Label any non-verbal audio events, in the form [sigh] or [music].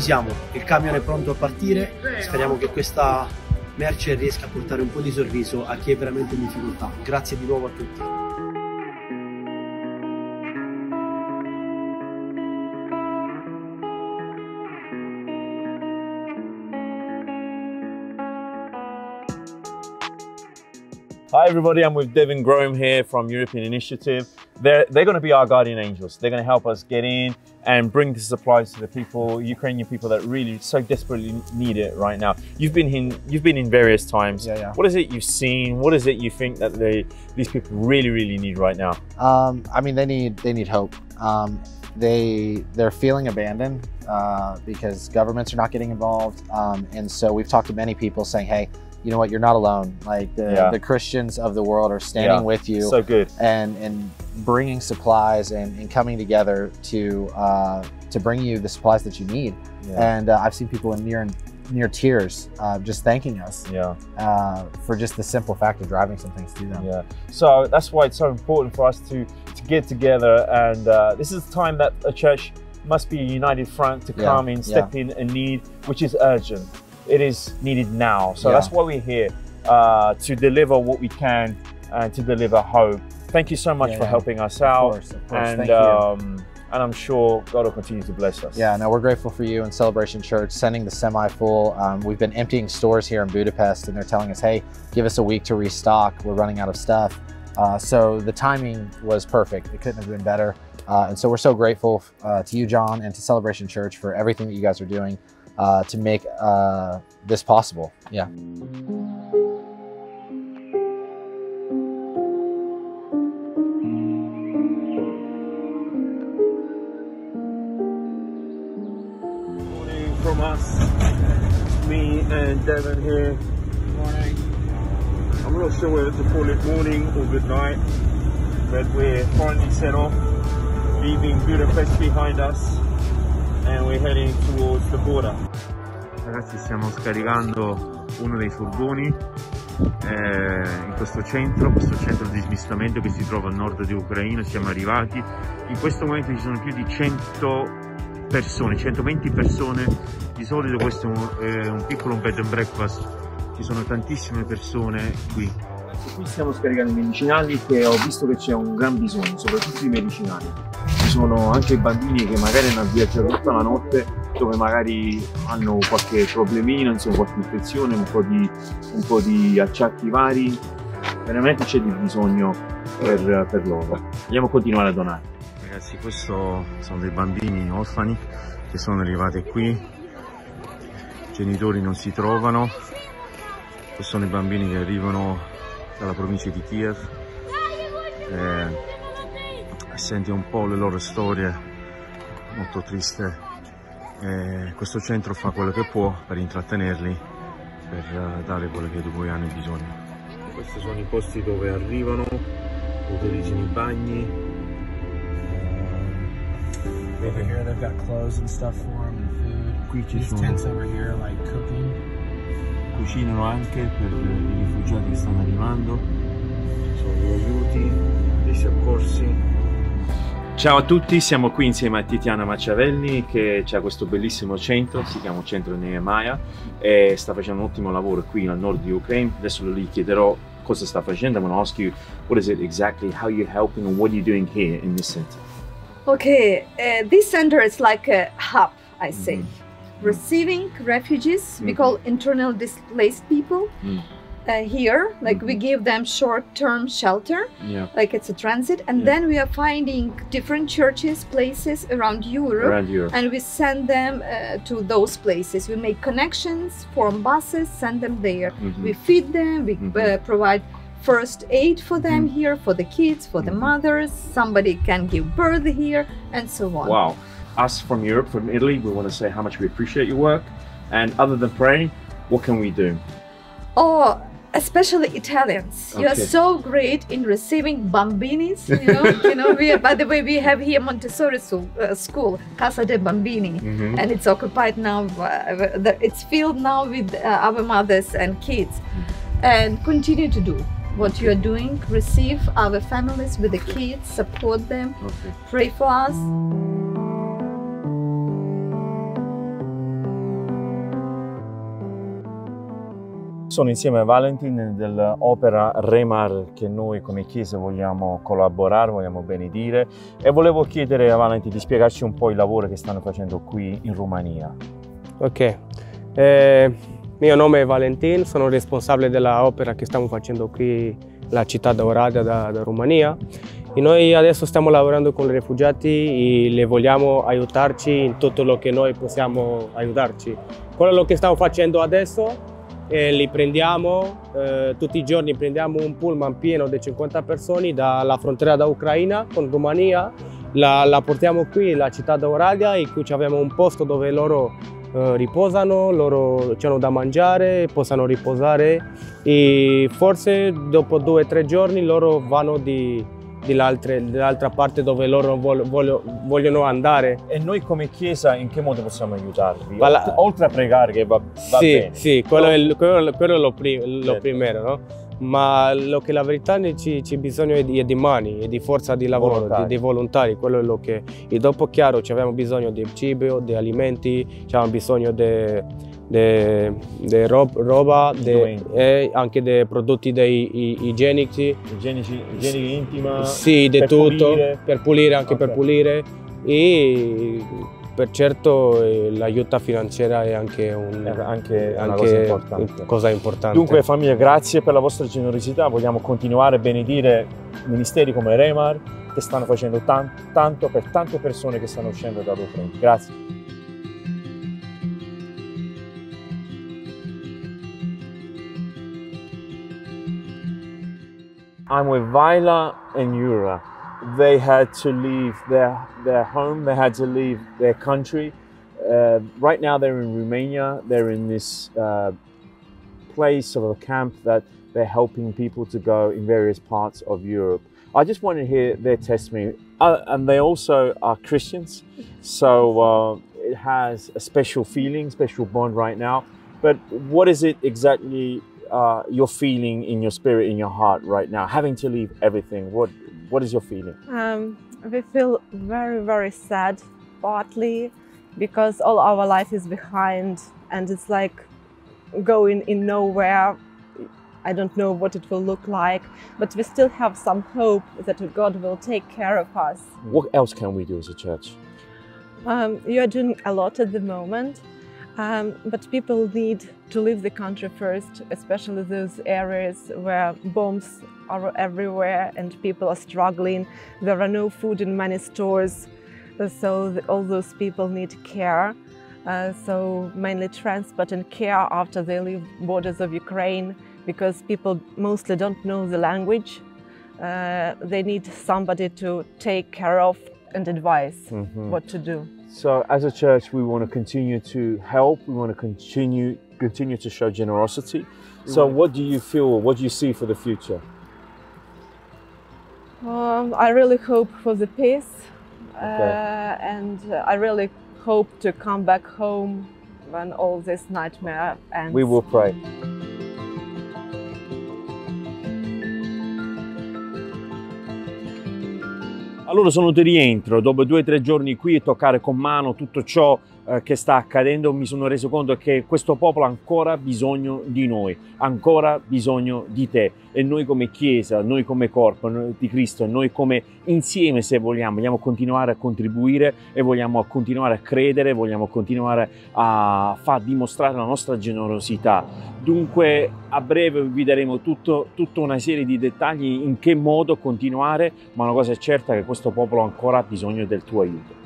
siamo, il camion è pronto a partire, speriamo che questa merce riesca a portare un po' di sorriso a chi è veramente in difficoltà. Grazie di nuovo a tutti. Hi everybody, I'm with Devin Grome here from European Initiative. They're, they're going to be our guardian angels. They're going to help us get in and bring the supplies to the people, Ukrainian people that really so desperately need it right now. You've been in, you've been in various times. Yeah, yeah. What is it you've seen? What is it you think that they, these people really, really need right now? Um, I mean, they need they need hope. Um, they they're feeling abandoned uh, because governments are not getting involved, um, and so we've talked to many people saying, "Hey, you know what? You're not alone. Like the, Yeah. the Christians of the world are standing Yeah. with you So good. and and bringing supplies and, and coming together to uh, to bring you the supplies that you need." Yeah. And uh, I've seen people in near near tears uh, just thanking us yeah. uh, for just the simple fact of driving some things to them. Yeah. So that's why it's so important for us to to get together, and uh, this is the time that a church must be a united front to Yeah, come in, step in a need which is urgent. It is needed now. So Yeah. that's why we're here uh, to deliver what we can and to deliver hope. Thank you so much Yeah, for yeah. helping us Of out, course, of course. and Thank you. um, and I'm sure God will continue to bless us. Yeah, no, we're grateful for you and Celebration Church sending the semi full. Um, we've been emptying stores here in Budapest, and they're telling us, hey, give us a week to restock. We're running out of stuff. Uh, so the timing was perfect. It couldn't have been better. Uh, and so we're so grateful uh, to you, John, and to Celebration Church for everything that you guys are doing uh, to make uh, this possible. Yeah. morning from us, me and Devon here. Morning. I'm not sure whether to call it morning or good night, but we're finally set off, leaving Budapest behind us, and we're heading towards the border. Ragazzi, stiamo scaricando uno dei furgoni eh, in questo centro, questo centro di smistamento che si trova a nord di Ucraina, siamo arrivati. In questo momento ci sono più di 100 persone, 120 persone, di solito questo è un, è un piccolo bed and breakfast, ci sono tantissime persone qui. Qui stiamo scaricando i medicinali che ho visto che c'è un gran bisogno, soprattutto i medicinali. Ci sono anche bambini che magari hanno viaggiato tutta la notte dove magari hanno qualche problemino, insomma qualche infezione, un po' di, un po' di acciacchi vari. Veramente c'è di bisogno per, per loro. Vogliamo continuare a donare. Ragazzi, questi sono dei bambini orfani che sono arrivati qui, i genitori non si trovano, questi sono i bambini che arrivano dalla provincia di Kiev. Eh, senti un po' le loro storie, molto triste. Eh, questo centro fa quello che può per intrattenerli, per eh, dare quello che di cui hanno bisogno. Questi sono i posti dove arrivano, utilizzano i bagni, Over here, they've got clothes and stuff for them and food. Qui ci These sono, tents over here, like cooking. cucinano anche per i rifugiati che stanno arrivando, ci sono gli aiuti, dei soccorsi. Ciao a tutti, siamo qui insieme a Titiana Maciavelli che ha questo bellissimo centro, si chiama Centro Nehemiah e sta facendo un ottimo lavoro qui al nord di Ucraina. Adesso gli chiederò cosa sta facendo. I'm going to ask you what is it exactly, how you're helping and what are you doing here in this center. Okay, uh, this center is like a hub, I say, Mhm. receiving refugees. We Mhm. call internal displaced people. Mm. Uh, here, like we give them short-term shelter, Yeah, like it's a transit, and Yeah. then we are finding different churches, places around Europe, around Europe. and we send them uh, to those places. We make connections, form buses, send them there. Mhm. We feed them. We Mhm. uh, provide first aid for them Mhm. here, for the kids, for the Mhm. mothers. Somebody can give birth here, and so on. Wow. Us from Europe, from Italy, we want to say how much we appreciate your work. And other than praying, what can we do? Oh, especially Italians. You are so great in receiving bambinis. You know, [laughs] you know. We, by the way, we have here Montessori school, uh, school Casa de Bambini, Mhm. and it's occupied now. Uh, it's filled now with uh, our mothers and kids, and continue to do what you are doing. Receive our families with the kids, support them, Okay. pray for us. Sono insieme a Valentin dell'opera Remar che noi come Chiesa vogliamo collaborare, vogliamo benedire e volevo chiedere a Valentin di spiegarci un po' il lavoro che stanno facendo qui in Romania. Ok, eh, mio nome è Valentin, sono responsabile dell'opera che stiamo facendo qui nella città di Oradea da, da Romania. E noi adesso stiamo lavorando con i rifugiati e le vogliamo aiutarci in tutto lo che noi possiamo aiutarci. Quello che stiamo facendo adesso eh, li prendiamo eh, tutti i giorni, prendiamo un pullman pieno di 50 persone dalla frontiera da Ucraina con Romania, la, la portiamo qui, la città di Oradea, in cui abbiamo un posto dove loro eh, riposano, loro hanno da mangiare, possono riposare. E forse dopo due o tre giorni loro vanno di, dall'altra parte dove loro voglio, voglio, vogliono andare. E noi come Chiesa in che modo possiamo aiutarvi? La... Oltre a pregare che va, va sì, bene. Sì, quello, è, quello, quello è lo, prim, certo. lo primero, no? ma lo che la verità ci, c'è bisogno è di, è di, mani, è di forza di lavoro, volontari. Di, di, volontari, quello è lo che... E dopo chiaro abbiamo bisogno di cibo, di alimenti, abbiamo bisogno di di rob, roba de, e anche dei prodotti dei, igienici. Igienici, igienica intima? Sì, di tutto, pulire. per pulire, anche okay. per pulire. E per certo eh, l'aiuto finanziaria è anche, un, è anche, anche una cosa importante. cosa importante. Dunque famiglia, grazie per la vostra generosità, vogliamo continuare a benedire ministeri come Remar che stanno facendo tan tanto per tante persone che stanno uscendo dall'Ucraina. Grazie. I'm with Vila and Yura. they had to leave their, their home, they had to leave their country. Uh, right now, they're in Romania, they're in this uh, place of a camp that they're helping people to go in various parts of Europe. I just want to hear their testimony. Uh, and they also are Christians, so uh, it has a special feeling, special bond right now. But what is it exactly uh, you're feeling in your spirit, in your heart right now, having to leave everything? What what is your feeling? Um, we feel very, very sad, partly because all our life is behind and it's like going in nowhere. I don't know what it will look like, but we still have some hope that God will take care of us. What else can we do as a church? Um, you are doing a lot at the moment. Um, but people need to leave the country first, especially those areas where bombs are everywhere and people are struggling. There are no food in many stores, so all those people need care. Uh, so mainly transport and care after they leave borders of Ukraine because people mostly don't know the language. Uh, they need somebody to take care of and advise mm -hmm. what to do. So as a church, we want to continue to help. We want to continue continue to show generosity. So what do you feel? What do you see for the future? Um, I really hope for the peace, okay. uh, and I really hope to come back home when all this nightmare ends. We will pray. Allora sono di rientro, dopo due o tre giorni qui e toccare con mano tutto ciò eh, che sta accadendo mi sono reso conto che questo popolo ha ancora bisogno di noi, ancora bisogno di te e noi come Chiesa, noi come corpo di Cristo, noi come insieme se vogliamo, vogliamo continuare a contribuire e vogliamo continuare a credere, vogliamo continuare a far dimostrare la nostra generosità. Dunque a breve vi daremo tutto, tutta una serie di dettagli in che modo continuare, ma una cosa è certa che questo popolo ancora ha bisogno del tuo aiuto.